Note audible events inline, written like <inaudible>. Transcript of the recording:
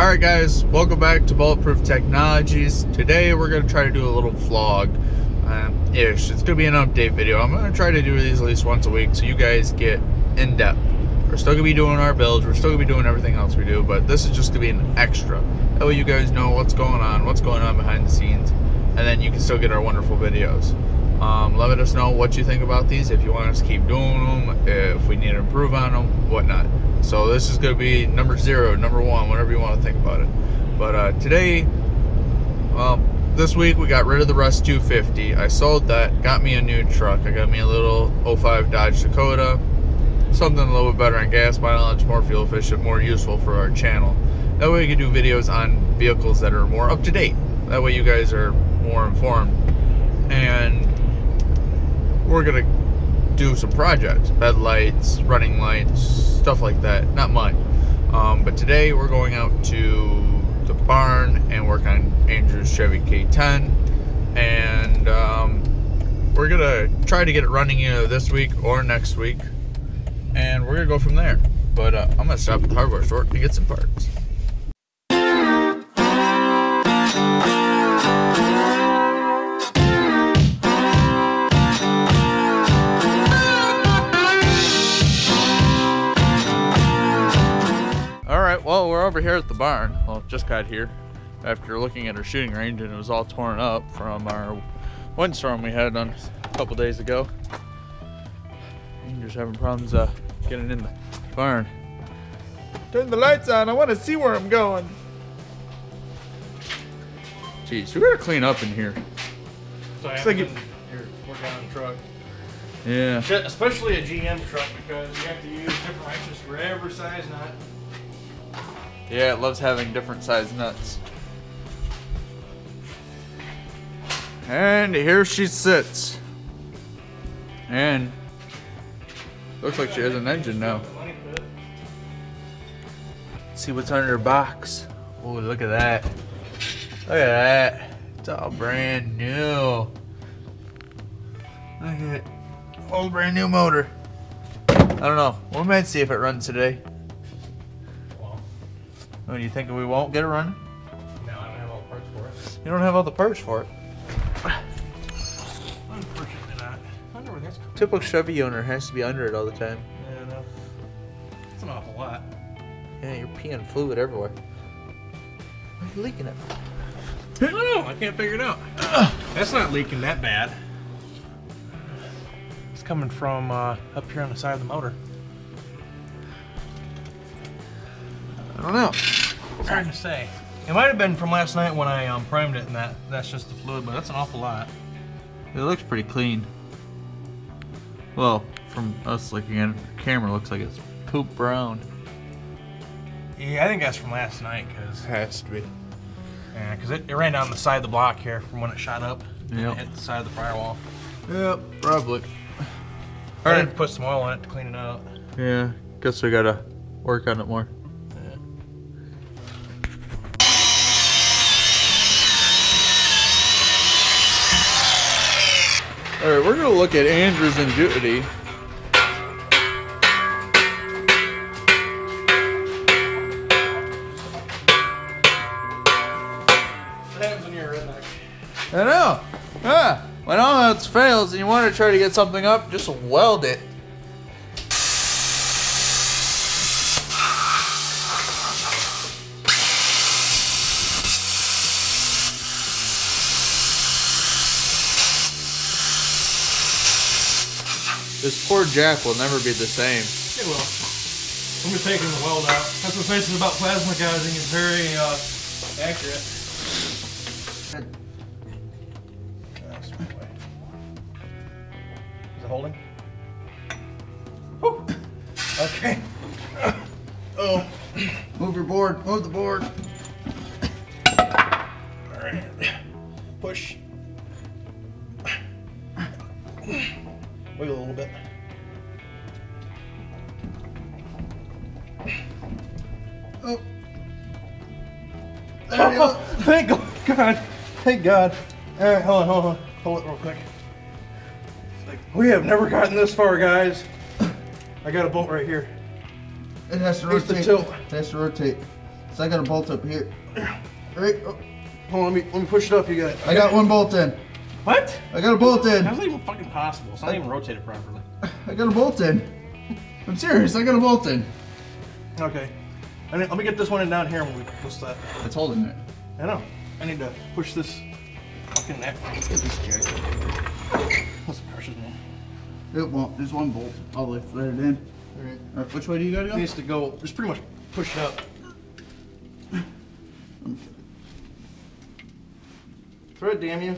Alright guys, welcome back to Bulletproof Technologies. Today we're to try to do a little vlog. Um, ish. It's to be an update video. I'm to try to do these at least once a week so you guys get in depth. We're still to be doing our builds. We're still to be doing everything else we do, but this is just to be an extra. That way you guys know what's going on, what's going on behind the scenes, and then you can still get our wonderful videos. Um, let us know what you think about these, if you want us to keep doing them, if we need to improve on them, whatnot. So this is going to be number zero, number one, whatever you want to think about it. But uh, today, well, this week we got rid of the Rust 250. I sold that, got me a new truck. I got me a little 05 Dodge Dakota, something a little bit better on gas mileage, more fuel efficient, more useful for our channel. That way we can do videos on vehicles that are more up to date. That way you guys are more informed. And we're gonna do some projects bed lights running lights stuff like that not much um, but today we're going out to the barn and work on Andrew's Chevy K10 and um, we're gonna try to get it running either this week or next week. And we're gonna go from there. But uh, I'm gonna stop at the hardware store to get some parts well, we're over here at the barn. Well, just got here after looking at our shooting range and it was all torn up from our windstorm we had on a couple days ago. Just having problems uh, getting in the barn. Turn the lights on. I want to see where I'm going. Jeez, we gotta clean up in here. So like you, you're working on a truck. Yeah. Especially a GM truck because you have to use different wrenches for every size nut. Yeah, it loves having different size nuts. And here she sits. And looks like she has an engine now. Let's see what's under her box. Oh, look at that. Look at that. It's all brand new. Look at it. Old brand new motor. I don't know. We might see if it runs today. Oh, you think we won't get it running? No, I don't have all the parts for it. You don't have all the parts for it. Unfortunately not. I wonder where that's Typical Chevy owner has to be under it all the time. Yeah, no. It's an awful lot. Yeah, you're peeing fluid everywhere. Why are you leaking it? I don't know. I can't figure it out. That's not leaking that bad. It's coming from uh, up here on the side of the motor. I don't know. It's hard to say. It might have been from last night when I um, primed it and that that's just the fluid, but that's an awful lot. It looks pretty clean. Well, from us looking at it, the camera looks like it's poop brown. Yeah, I think that's from last night, because... Has to be. Yeah, because it, it, ran down the side of the block here from when it shot up. Yeah. Hit the side of the firewall. Yep, probably. All right. Put some oil on it to clean it out. Yeah, guess we gotta work on it more. All right, we're gonna look at Andrew's and Ingenuity. I know. Ah, when all else fails and you want to try to get something up, just weld it. This poor jack will never be the same. It will. I'm just taking the weld out. That's what's nice about plasma gouging. It's very uh, accurate. Is it holding? Woo. Okay. <coughs> Oh. Move your board. Move the board. All right. Push. Wiggle a little bit. Oh. There you go. <laughs> Thank God. Thank God. All right, hold on, hold on. Hold it real quick. Like, we have never gotten this far, guys. I got a bolt right here. It has to Here's the rotate. tilt. It has to rotate. So I got a bolt up here. Right. oh, Hold on, let me let me push it up. You got. it. I got one bolt in. What? I got a bolt in. How's that even fucking possible? It's not even rotated properly. I got a bolt in. I'm serious. I got a bolt in. Okay. I need, let me get this one in down here. When we push that? It's holding it. I know. I need to push this fucking neck. Let's get this jack. What's the crush's name? It won't. There's one bolt. I'll lift thread it in. All right. All right, which way do you gotta It go? needs to go. Just pretty much push it up. Thread, damn you.